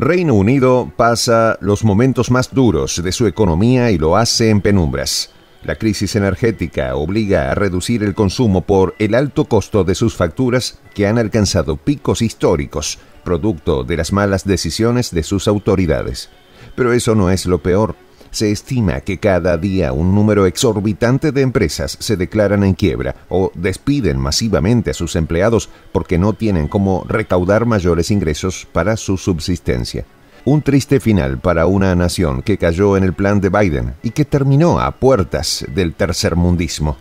Reino Unido pasa los momentos más duros de su economía y lo hace en penumbras. La crisis energética obliga a reducir el consumo por el alto costo de sus facturas que han alcanzado picos históricos, producto de las malas decisiones de sus autoridades. Pero eso no es lo peor. Se estima que cada día un número exorbitante de empresas se declaran en quiebra o despiden masivamente a sus empleados porque no tienen cómo recaudar mayores ingresos para su subsistencia. Un triste final para una nación que cayó en el plan de Biden y que terminó a puertas del tercermundismo.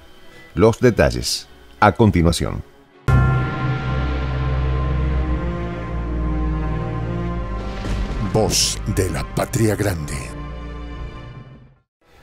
Los detalles a continuación. Voz de la Patria Grande.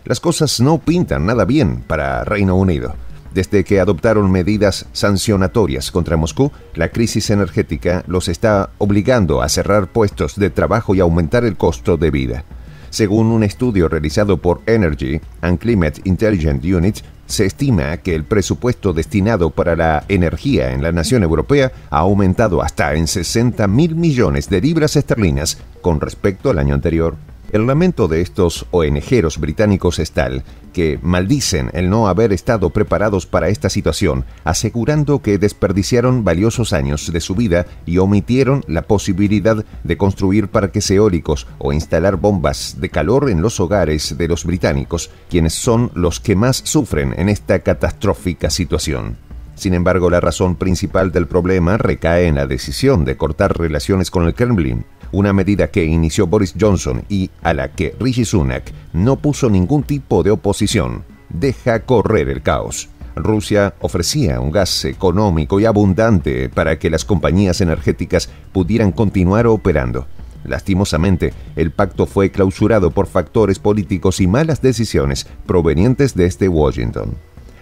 Las cosas no pintan nada bien para Reino Unido. Desde que adoptaron medidas sancionatorias contra Moscú, la crisis energética los está obligando a cerrar puestos de trabajo y aumentar el costo de vida. Según un estudio realizado por Energy and Climate Intelligence Unit, se estima que el presupuesto destinado para la energía en la nación europea ha aumentado hasta en 60 mil millones de libras esterlinas con respecto al año anterior. El lamento de estos ONGeros británicos es tal que maldicen el no haber estado preparados para esta situación, asegurando que desperdiciaron valiosos años de su vida y omitieron la posibilidad de construir parques eólicos o instalar bombas de calor en los hogares de los británicos, quienes son los que más sufren en esta catastrófica situación. Sin embargo, la razón principal del problema recae en la decisión de cortar relaciones con el Kremlin, una medida que inició Boris Johnson y a la que Rishi Sunak no puso ningún tipo de oposición. Deja correr el caos. Rusia ofrecía un gas económico y abundante para que las compañías energéticas pudieran continuar operando. Lastimosamente, el pacto fue clausurado por factores políticos y malas decisiones provenientes desde Washington.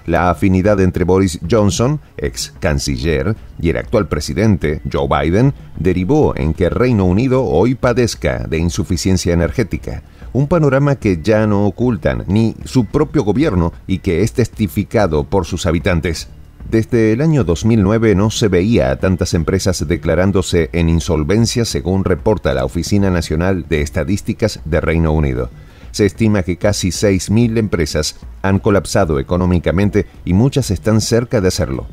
La afinidad entre Boris Johnson, ex canciller, y el actual presidente, Joe Biden, derivó en que Reino Unido hoy padezca de insuficiencia energética, un panorama que ya no ocultan ni su propio gobierno y que es testificado por sus habitantes. Desde el año 2009 no se veía a tantas empresas declarándose en insolvencia según reporta la Oficina Nacional de Estadísticas de Reino Unido se estima que casi 6.000 empresas han colapsado económicamente y muchas están cerca de hacerlo.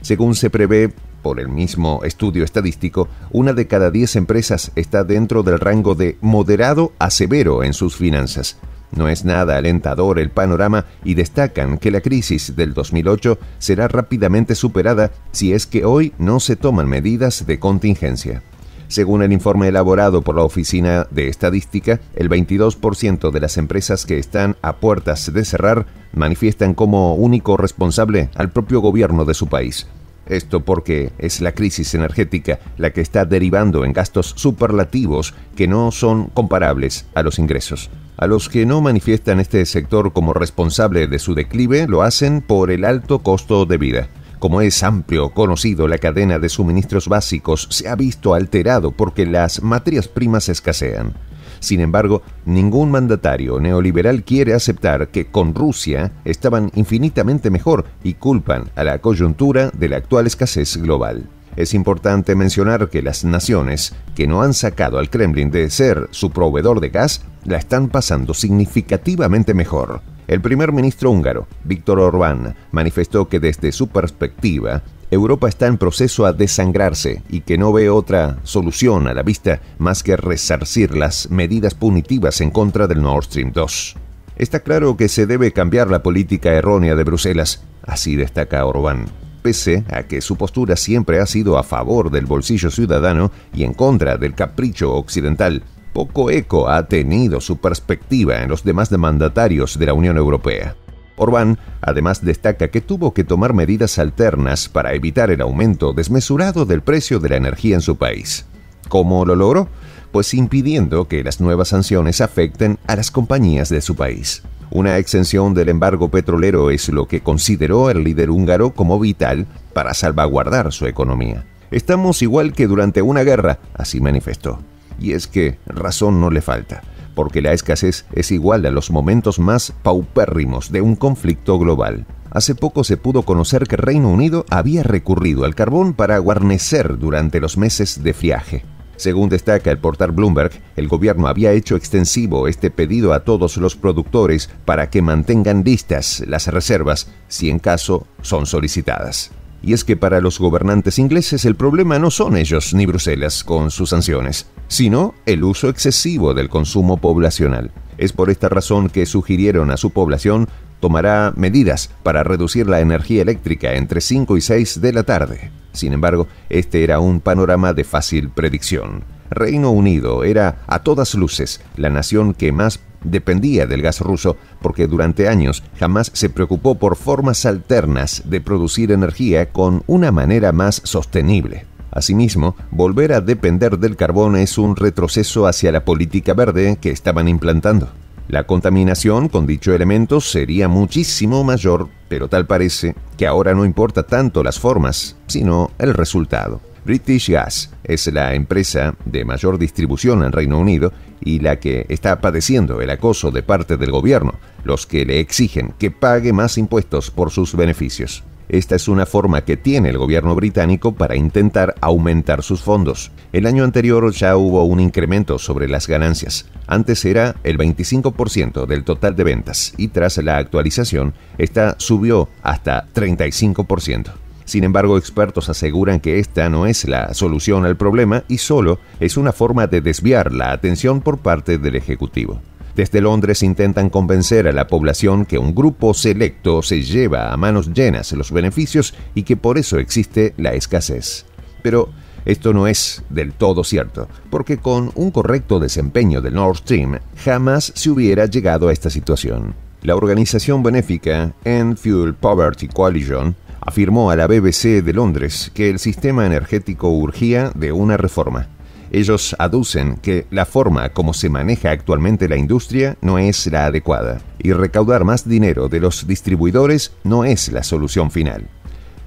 Según se prevé por el mismo estudio estadístico, una de cada 10 empresas está dentro del rango de moderado a severo en sus finanzas. No es nada alentador el panorama y destacan que la crisis del 2008 será rápidamente superada si es que hoy no se toman medidas de contingencia. Según el informe elaborado por la Oficina de Estadística, el 22% de las empresas que están a puertas de cerrar manifiestan como único responsable al propio gobierno de su país. Esto porque es la crisis energética la que está derivando en gastos superlativos que no son comparables a los ingresos. A los que no manifiestan este sector como responsable de su declive lo hacen por el alto costo de vida. Como es amplio conocido, la cadena de suministros básicos se ha visto alterado porque las materias primas escasean. Sin embargo, ningún mandatario neoliberal quiere aceptar que con Rusia estaban infinitamente mejor y culpan a la coyuntura de la actual escasez global. Es importante mencionar que las naciones que no han sacado al Kremlin de ser su proveedor de gas la están pasando significativamente mejor. El primer ministro húngaro, Víctor Orbán, manifestó que desde su perspectiva, Europa está en proceso a desangrarse y que no ve otra solución a la vista más que resarcir las medidas punitivas en contra del Nord Stream 2. Está claro que se debe cambiar la política errónea de Bruselas, así destaca Orbán. Pese a que su postura siempre ha sido a favor del bolsillo ciudadano y en contra del capricho occidental, poco eco ha tenido su perspectiva en los demás mandatarios de la Unión Europea. Orbán además destaca que tuvo que tomar medidas alternas para evitar el aumento desmesurado del precio de la energía en su país. ¿Cómo lo logró? Pues impidiendo que las nuevas sanciones afecten a las compañías de su país. Una exención del embargo petrolero es lo que consideró el líder húngaro como vital para salvaguardar su economía. Estamos igual que durante una guerra, así manifestó. Y es que razón no le falta, porque la escasez es igual a los momentos más paupérrimos de un conflicto global. Hace poco se pudo conocer que Reino Unido había recurrido al carbón para guarnecer durante los meses de friaje. Según destaca el portal Bloomberg, el gobierno había hecho extensivo este pedido a todos los productores para que mantengan listas las reservas si en caso son solicitadas. Y es que para los gobernantes ingleses el problema no son ellos ni Bruselas con sus sanciones, sino el uso excesivo del consumo poblacional. Es por esta razón que sugirieron a su población tomará medidas para reducir la energía eléctrica entre 5 y 6 de la tarde. Sin embargo, este era un panorama de fácil predicción. Reino Unido era, a todas luces, la nación que más dependía del gas ruso porque durante años jamás se preocupó por formas alternas de producir energía con una manera más sostenible. Asimismo, volver a depender del carbón es un retroceso hacia la política verde que estaban implantando. La contaminación con dicho elemento sería muchísimo mayor, pero tal parece que ahora no importa tanto las formas, sino el resultado. British Gas es la empresa de mayor distribución en Reino Unido y la que está padeciendo el acoso de parte del gobierno, los que le exigen que pague más impuestos por sus beneficios. Esta es una forma que tiene el gobierno británico para intentar aumentar sus fondos. El año anterior ya hubo un incremento sobre las ganancias. Antes era el 25% del total de ventas y tras la actualización, esta subió hasta 35%. Sin embargo, expertos aseguran que esta no es la solución al problema y solo es una forma de desviar la atención por parte del Ejecutivo. Desde Londres intentan convencer a la población que un grupo selecto se lleva a manos llenas los beneficios y que por eso existe la escasez. Pero esto no es del todo cierto, porque con un correcto desempeño del Nord Stream jamás se hubiera llegado a esta situación. La organización benéfica End Fuel Poverty Coalition afirmó a la BBC de Londres que el sistema energético urgía de una reforma. Ellos aducen que la forma como se maneja actualmente la industria no es la adecuada y recaudar más dinero de los distribuidores no es la solución final.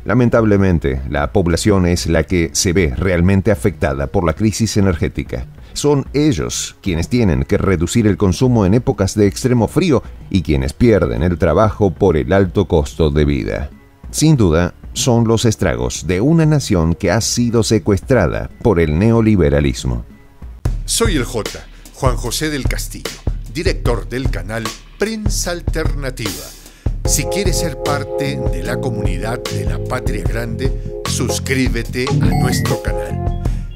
Lamentablemente, la población es la que se ve realmente afectada por la crisis energética. Son ellos quienes tienen que reducir el consumo en épocas de extremo frío y quienes pierden el trabajo por el alto costo de vida. Sin duda, son los estragos de una nación que ha sido secuestrada por el neoliberalismo. Soy el J, Juan José del Castillo, director del canal Prensa Alternativa. Si quieres ser parte de la comunidad de la Patria Grande, suscríbete a nuestro canal.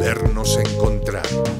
volvernos a encontrar.